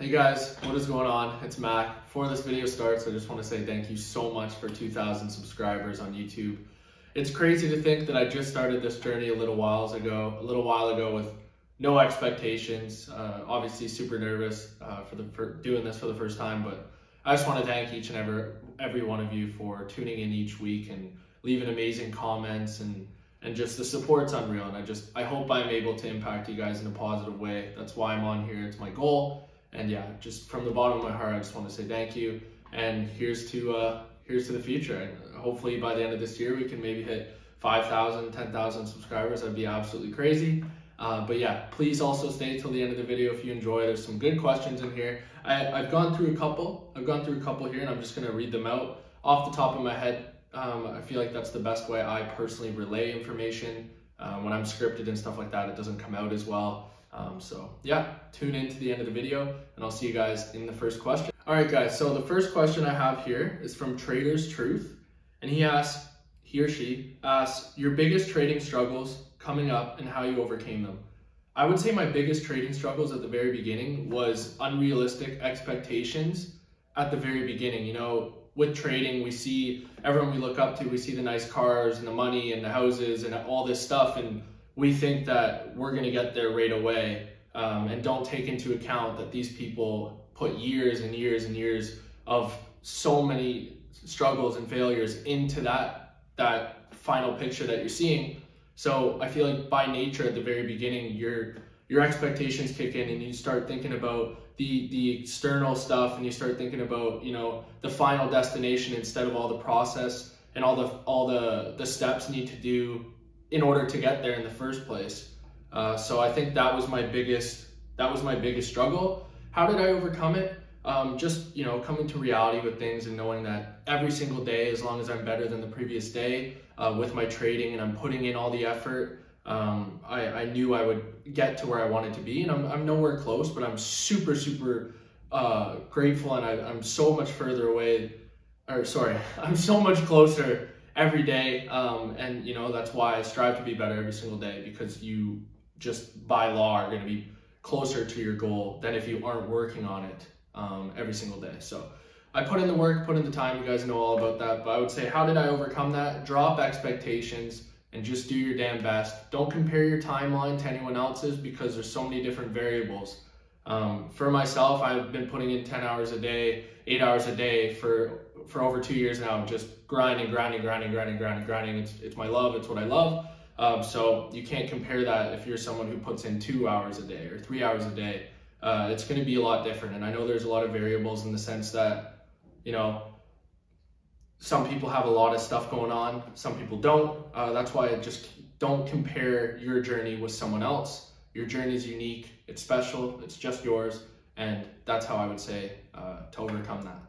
Hey guys, what is going on? It's Mack. Before this video starts, I just want to say thank you so much for 2,000 subscribers on YouTube. It's crazy to think that I just started this journey a little while ago, a little while ago with no expectations. Uh, obviously, super nervous uh, for the for doing this for the first time, but I just want to thank each and every every one of you for tuning in each week and leaving amazing comments and and just the support's unreal. And I just I hope I'm able to impact you guys in a positive way. That's why I'm on here. It's my goal. And yeah, just from the bottom of my heart, I just want to say thank you. And here's to uh, here's to the future. And hopefully by the end of this year, we can maybe hit 5,000, 10,000 subscribers. That'd be absolutely crazy. Uh, but yeah, please also stay till the end of the video if you enjoy. There's some good questions in here. I, have gone through a couple. I've gone through a couple here, and I'm just gonna read them out off the top of my head. Um, I feel like that's the best way I personally relay information. Um, when I'm scripted and stuff like that, it doesn't come out as well. Um, so yeah, tune in to the end of the video and I'll see you guys in the first question. All right guys, so the first question I have here is from Trader's Truth. And he asks, he or she asks, your biggest trading struggles coming up and how you overcame them. I would say my biggest trading struggles at the very beginning was unrealistic expectations at the very beginning. You know, with trading, we see everyone we look up to, we see the nice cars and the money and the houses and all this stuff. And we think that we're going to get there right away um, and don't take into account that these people put years and years and years of so many struggles and failures into that that final picture that you're seeing. So i feel like by nature at the very beginning your your expectations kick in and you start thinking about the the external stuff and you start thinking about you know the final destination instead of all the process and all the all the the steps need to do in order to get there in the first place. Uh, so I think that was my biggest that was my biggest struggle. How did I overcome it? Um, just you know coming to reality with things and knowing that every single day, as long as I'm better than the previous day uh, with my trading and I'm putting in all the effort, um, I, I, knew I would get to where I wanted to be. And I'm, I'm nowhere close, but I'm super super uh, grateful and I, I'm so much further away. Or sorry, I'm so much closer every day. Um, and you know, that's why I strive to be better every single day because you just by law are going to be closer to your goal than if you aren't working on it um, every single day. So I put in the work, put in the time. You guys know all about that. But I would say, how did I overcome that? Drop expectations and just do your damn best. Don't compare your timeline to anyone else's because there's so many different variables. Um, for myself, I've been putting in 10 hours a day, eight hours a day for for over two years now, just grinding, grinding, grinding, grinding, grinding, grinding. It's it's my love. It's what I love. Um, so you can't compare that if you're someone who puts in two hours a day or three hours a day. Uh, it's going to be a lot different. And I know there's a lot of variables in the sense that, you know, some people have a lot of stuff going on, some people don't. Uh, that's why I just don't compare your journey with someone else. Your journey is unique, it's special, it's just yours, and that's how I would say uh, to overcome that.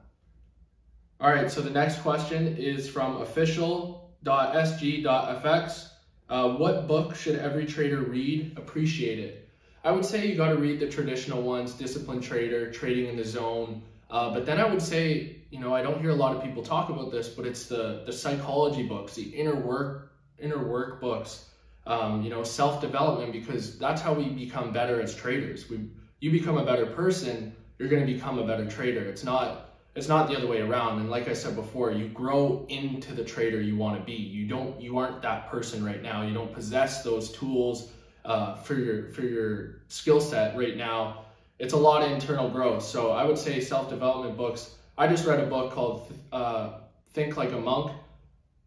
All right, so the next question is from official.sg.fx. Uh, what book should every trader read? Appreciate it. I would say you got to read the traditional ones, Disciplined Trader, Trading in the Zone. Uh, but then I would say, you know, I don't hear a lot of people talk about this, but it's the the psychology books, the inner work inner work books, um, you know, self development, because that's how we become better as traders. We you become a better person, you're going to become a better trader. It's not it's not the other way around. And like I said before, you grow into the trader you want to be. You don't, you aren't that person right now. You don't possess those tools uh, for your for your skill set right now. It's a lot of internal growth. So I would say self development books. I just read a book called uh, Think Like a Monk.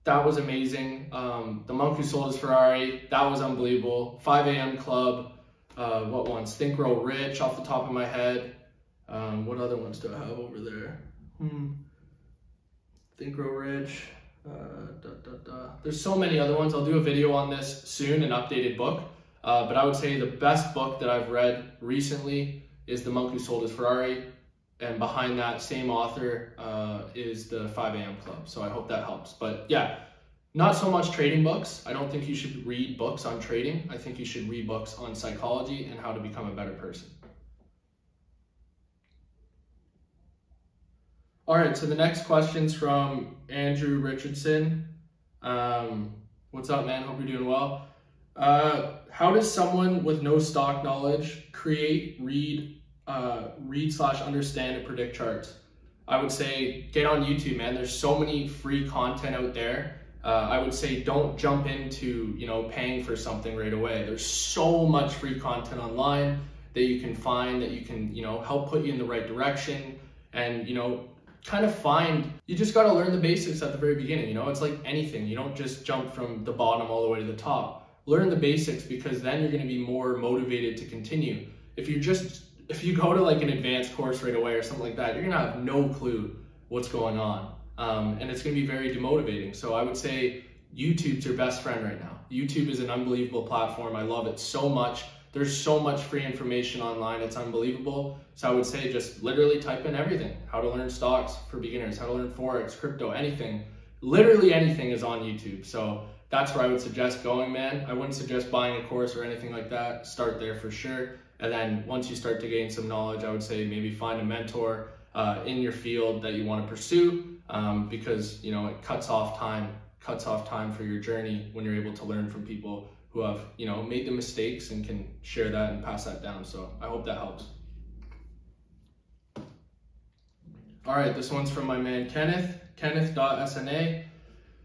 That was amazing. Um, the Monk Who Sold His Ferrari. That was unbelievable. 5 a.m. Club. Uh, what ones? Think Grow Rich off the top of my head. Um, what other ones do I have over there? Hmm. Think Grow Rich. Uh, da, da, da. There's so many other ones. I'll do a video on this soon, an updated book. Uh, but I would say the best book that I've read recently is The Monk Who Sold His Ferrari. And behind that same author uh, is the 5 a.m. Club. So I hope that helps. But yeah, not so much trading books. I don't think you should read books on trading. I think you should read books on psychology and how to become a better person. All right, so the next question's from Andrew Richardson. Um, what's up, man? Hope you're doing well. Uh, how does someone with no stock knowledge create, read, uh, read slash understand and predict charts. I would say get on YouTube, man. There's so many free content out there. Uh, I would say don't jump into you know paying for something right away. There's so much free content online that you can find that you can you know help put you in the right direction and you know kind of find you just got to learn the basics at the very beginning you know? It's like anything. You don't just jump from the bottom all the way to the top. Learn the basics because then you're going to be more motivated to continue. If you just if you go to like an advanced course right away or something like that you're going to have no clue what's going on um, and it's going to be very demotivating so i would say youtube's your best friend right now youtube is an unbelievable platform i love it so much there's so much free information online, it's unbelievable. So I would say just literally type in everything. How to learn stocks for beginners, how to learn Forex, crypto, anything. Literally anything is on YouTube. So that's where I would suggest going, man. I wouldn't suggest buying a course or anything like that. Start there for sure. And then once you start to gain some knowledge, I would say maybe find a mentor uh, in your field that you want to pursue um, because you know it cuts off time, cuts off time for your journey when you're able to learn from people who have you know made the mistakes and can share that and pass that down. So I hope that helps. All right, this one's from my man Kenneth, Kenneth.sna.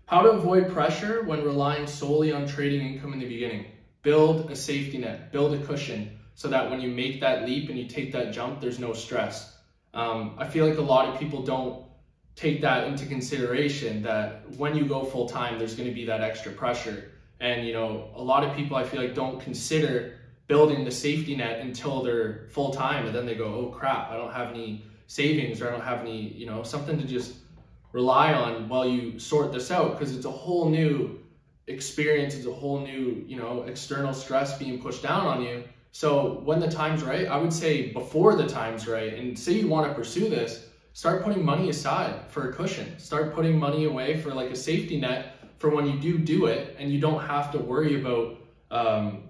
How to avoid pressure when relying solely on trading income in the beginning. Build a safety net, build a cushion so that when you make that leap and you take that jump, there's no stress. Um, I feel like a lot of people don't take that into consideration that when you go full time, there's going to be that extra pressure. And you know, a lot of people I feel like don't consider building the safety net until they're full time, and then they go, "Oh crap, I don't have any savings, or I don't have any, you know, something to just rely on while you sort this out," because it's a whole new experience. It's a whole new, you know, external stress being pushed down on you. So when the time's right, I would say before the time's right, and say you want to pursue this, start putting money aside for a cushion. Start putting money away for like a safety net for when you do do it and you don't have to worry about um,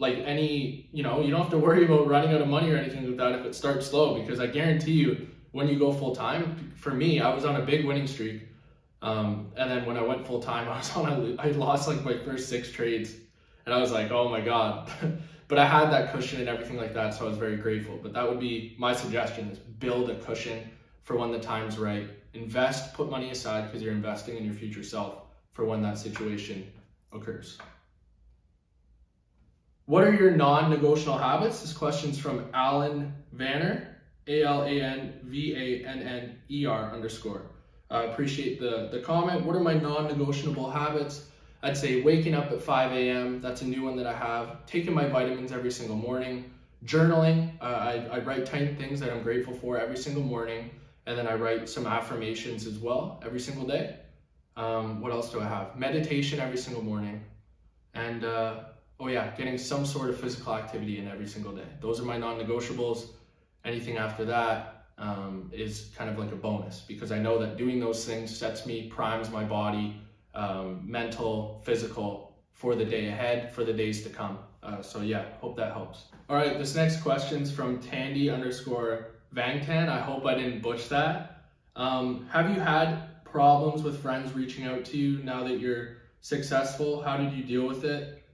like any, you know, you don't have to worry about running out of money or anything like that if it starts slow because I guarantee you when you go full time, for me, I was on a big winning streak. Um, and then when I went full time, I was on a, I lost like my first six trades and I was like, oh my God. but I had that cushion and everything like that. So I was very grateful. But that would be my suggestion is build a cushion for when the time's right. Invest, put money aside because you're investing in your future self for when that situation occurs. What are your non-negotiable habits? This question's from Alan Vanner, A-L-A-N-V-A-N-N-E-R underscore. I appreciate the, the comment. What are my non-negotiable habits? I'd say waking up at 5 a.m. That's a new one that I have. Taking my vitamins every single morning. Journaling. Uh, I, I write 10 things that I'm grateful for every single morning. And then I write some affirmations as well every single day. Um, what else do I have? Meditation every single morning. And uh, oh yeah, getting some sort of physical activity in every single day. Those are my non-negotiables. Anything after that um, is kind of like a bonus because I know that doing those things sets me, primes my body, um, mental, physical for the day ahead, for the days to come. Uh, so yeah, hope that helps. All right, this next question's from Tandy underscore Vangtan. I hope I didn't butch that. Um, have you had problems with friends reaching out to you now that you're successful? How did you deal with it?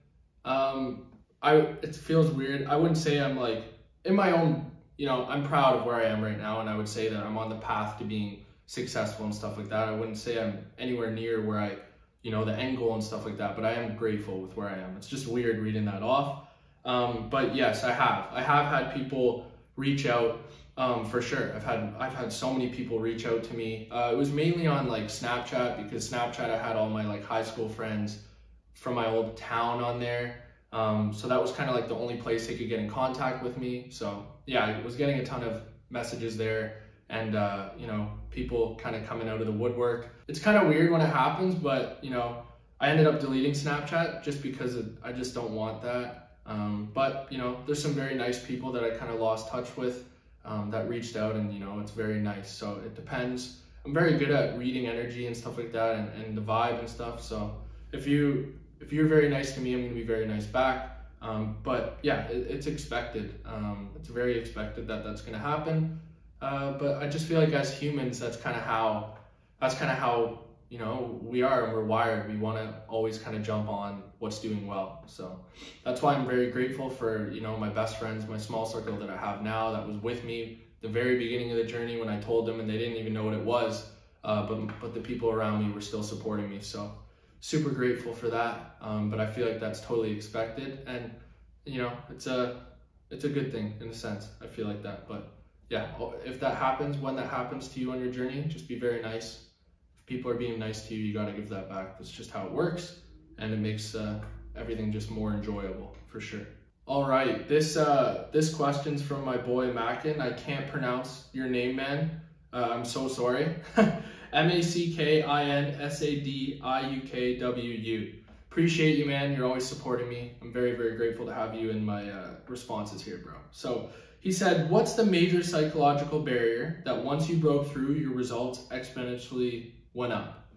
Um, I it feels weird. I wouldn't say I'm like in my own, you know, I'm proud of where I am right now, and I would say that I'm on the path to being successful and stuff like that. I wouldn't say I'm anywhere near where I, you know, the end goal and stuff like that. But I am grateful with where I am. It's just weird reading that off. Um, but yes, I have. I have had people reach out um, for sure. I've had I've had so many people reach out to me. Uh, it was mainly on like Snapchat because Snapchat I had all my like high school friends from my old town on there. Um, so that was kind of like the only place they could get in contact with me. So yeah, I was getting a ton of messages there and uh, you know people kind of coming out of the woodwork. It's kind of weird when it happens, but you know I ended up deleting Snapchat just because it, I just don't want that. Um, but you know there's some very nice people that I kind of lost touch with um, that reached out and you know it's very nice. So it depends. I'm very good at reading energy and stuff like that and, and the vibe and stuff. So if you if you're very nice to me i'm going to be very nice back. Um, but yeah it, it's expected. Um, it's very expected that that's going to happen. Uh, but i just feel like as humans that's kind of how that's kind of how you know, we are and we're wired. We want to always kind of jump on what's doing well. So that's why I'm very grateful for, you know, my best friends, my small circle that I have now that was with me the very beginning of the journey when I told them and they didn't even know what it was. Uh, but, but the people around me were still supporting me. So super grateful for that. Um, but I feel like that's totally expected. And, you know, it's a, it's a good thing in a sense. I feel like that. But yeah, if that happens, when that happens to you on your journey, just be very nice people are being nice to you, you got to give that back. That's just how it works, and it makes uh, everything just more enjoyable for sure. All right, this uh, this question's from my boy Mackin. I can't pronounce your name, man. Uh, I'm so sorry. M A C K I N S A D I U K W U. Appreciate you, man. You're always supporting me. I'm very, very grateful to have you in my uh, responses here, bro. So he said, What's the major psychological barrier that once you broke through, your results exponentially went up?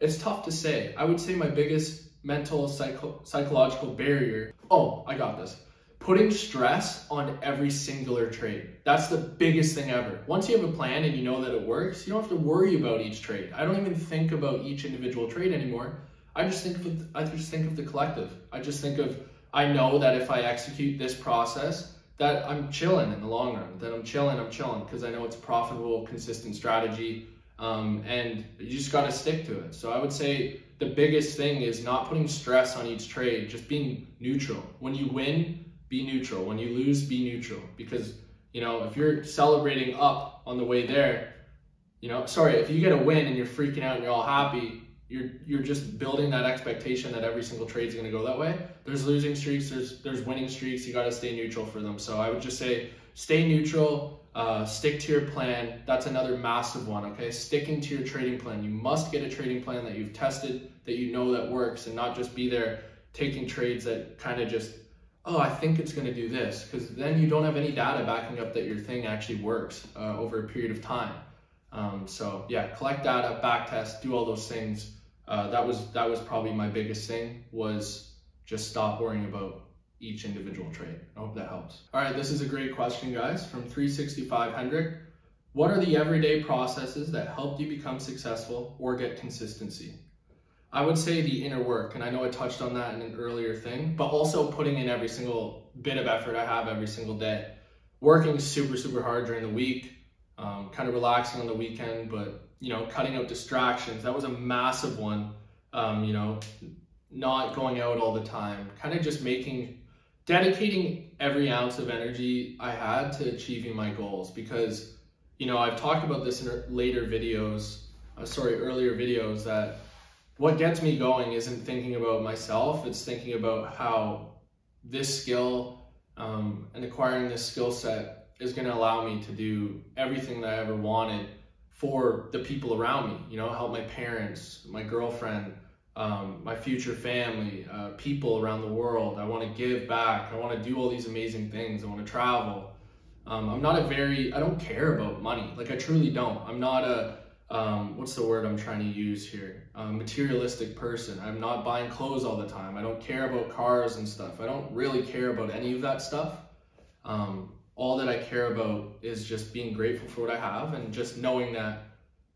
It's tough to say. I would say my biggest mental psycho- psychological barrier. Oh, I got this. Putting stress on every singular trade. That's the biggest thing ever. Once you have a plan and you know that it works, you don't have to worry about each trade. I don't even think about each individual trade anymore. I just think of I just think of the collective. I just think of I know that if I execute this process, that I'm chilling in the long run. That I'm chilling, I'm chilling because I know it's a profitable, consistent strategy um, and you just got to stick to it. So I would say the biggest thing is not putting stress on each trade, just being neutral. When you win, be neutral. When you lose, be neutral. Because, you know, if you're celebrating up on the way there, you know, sorry, if you get a win and you're freaking out and you're all happy, you're you're just building that expectation that every single trade is going to go that way. There's losing streaks, there's there's winning streaks. You got to stay neutral for them. So I would just say stay neutral uh, stick to your plan. That's another massive one, okay? Sticking to your trading plan. You must get a trading plan that you've tested, that you know that works, and not just be there taking trades that kind of just, oh, I think it's going to do this, because then you don't have any data backing up that your thing actually works uh, over a period of time. Um, so yeah, collect data, back test, do all those things. Uh, that was that was probably my biggest thing was just stop worrying about each individual trade. I hope that helps. All right, this is a great question, guys, from 36500. What are the everyday processes that helped you become successful or get consistency? I would say the inner work, and I know I touched on that in an earlier thing, but also putting in every single bit of effort I have every single day. Working super, super hard during the week, um, kind of relaxing on the weekend, but you know, cutting out distractions. That was a massive one. Um, you know, not going out all the time, kind of just making dedicating every ounce of energy I had to achieving my goals because, you know, I've talked about this in later videos, uh, sorry, earlier videos that what gets me going isn't thinking about myself, it's thinking about how this skill um, and acquiring this skill set is going to allow me to do everything that I ever wanted for the people around me, you know, help my parents, my girlfriend, um, my future family, uh, people around the world. I want to give back. I want to do all these amazing things. I want to travel. Um, I'm not a very, I don't care about money. Like I truly don't. I'm not a, um, what's the word I'm trying to use here? A materialistic person. I'm not buying clothes all the time. I don't care about cars and stuff. I don't really care about any of that stuff. Um, all that I care about is just being grateful for what I have and just knowing that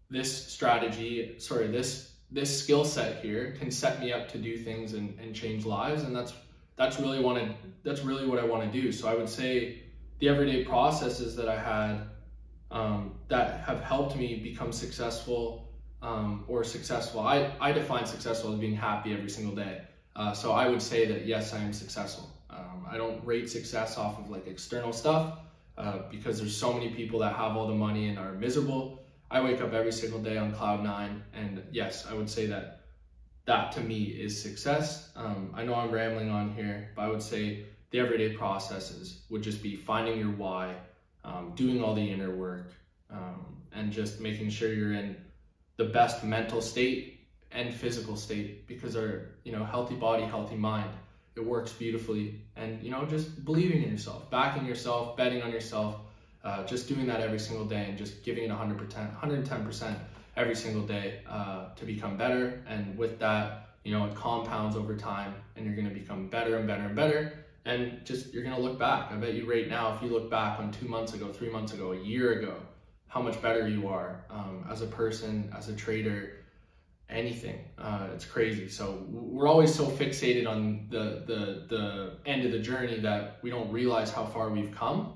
this strategy, sorry, this this skill set here can set me up to do things and, and change lives. And that's that's really wanted that's really what I want to do. So I would say the everyday processes that I had um, that have helped me become successful um, or successful I, I define successful as being happy every single day. Uh, so I would say that yes I am successful um, I don't rate success off of like external stuff uh, because there's so many people that have all the money and are miserable I wake up every single day on cloud nine, and yes, I would say that that to me is success. Um, I know I'm rambling on here, but I would say the everyday processes would just be finding your why, um, doing all the inner work, um, and just making sure you're in the best mental state and physical state because our you know healthy body, healthy mind, it works beautifully, and you know just believing in yourself, backing yourself, betting on yourself uh, just doing that every single day and just giving it 100%, 110% every single day uh, to become better. And with that, you know, it compounds over time and you're going to become better and better and better. And just, you're going to look back. I bet you right now, if you look back on two months ago, three months ago, a year ago, how much better you are um, as a person, as a trader, anything. Uh, it's crazy. So we're always so fixated on the, the, the end of the journey that we don't realize how far we've come.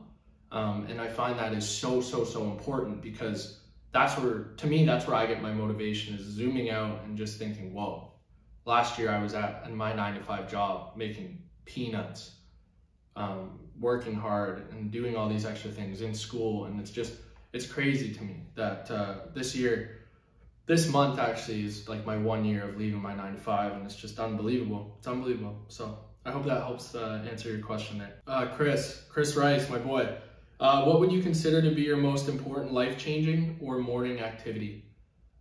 Um, and I find that is so, so, so important because that's where, to me, that's where I get my motivation is zooming out and just thinking, whoa, last year I was at in my nine to five job making peanuts, um, working hard and doing all these extra things in school. And it's just, it's crazy to me that uh, this year, this month actually is like my one year of leaving my nine to five, and it's just unbelievable. It's unbelievable. So I hope that helps uh, answer your question there. Uh, Chris, Chris Rice, my boy. Uh, what would you consider to be your most important life-changing or morning activity?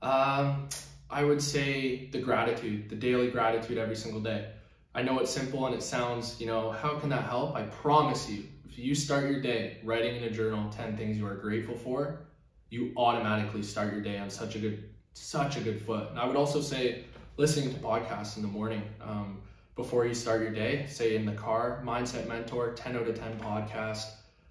Um, I would say the gratitude, the daily gratitude every single day. I know it's simple and it sounds, you know, how can that help? I promise you, if you start your day writing in a journal 10 things you are grateful for, you automatically start your day on such a good such a good foot. And I would also say listening to podcasts in the morning um, before you start your day, say in the car, Mindset Mentor, 10 out of 10 podcast.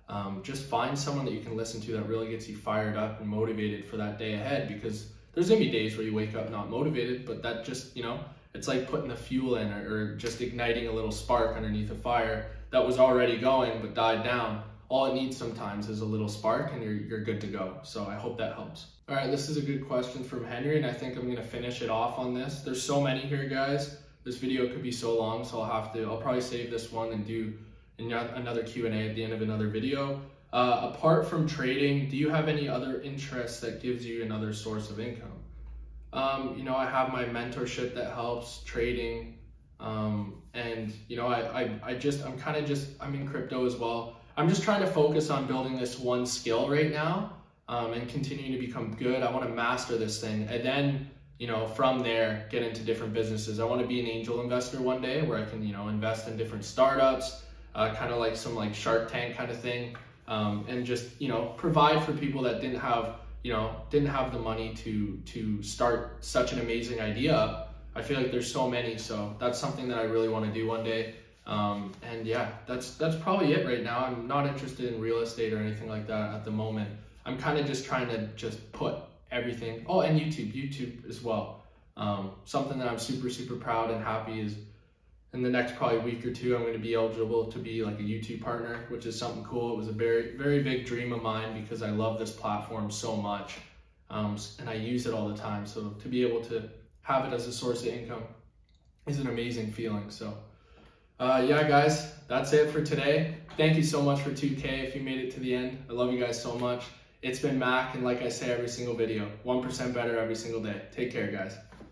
Um, just find someone that you can listen to that really gets you fired up and motivated for that day ahead because there's gonna be days where you wake up not motivated, but that just, you know, it's like putting the fuel in or, or just igniting a little spark underneath a fire that was already going but died down all it needs sometimes is a little spark and you're, you're good to go. So I hope that helps. All right, this is a good question from Henry and I think I'm gonna finish it off on this. There's so many here, guys. This video could be so long, so I'll have to, I'll probably save this one and do another Q&A at the end of another video. Uh, apart from trading, do you have any other interests that gives you another source of income? Um, you know, I have my mentorship that helps trading. Um, and you know, I, I, I just, I'm kind of just, I'm in crypto as well. I'm just trying to focus on building this one skill right now um, and continuing to become good. I want to master this thing and then, you know, from there, get into different businesses. I want to be an angel investor one day where I can, you know, invest in different startups, uh, kind of like some like Shark Tank kind of thing, um, and just, you know, provide for people that didn't have, you know, didn't have the money to to start such an amazing idea. I feel like there's so many, so that's something that I really want to do one day. Um, and yeah, that's that's probably it right now. I'm not interested in real estate or anything like that at the moment. I'm kind of just trying to just put everything. Oh, and YouTube, YouTube as well. Um, something that I'm super super proud and happy is in the next probably week or two, I'm going to be eligible to be like a YouTube partner, which is something cool. It was a very very big dream of mine because I love this platform so much, um, and I use it all the time. So to be able to have it as a source of income is an amazing feeling. So. Uh, yeah, guys, that's it for today. Thank you so much for 2K if you made it to the end. I love you guys so much. It's been Mack, and like I say every single video, 1% better every single day. Take care, guys.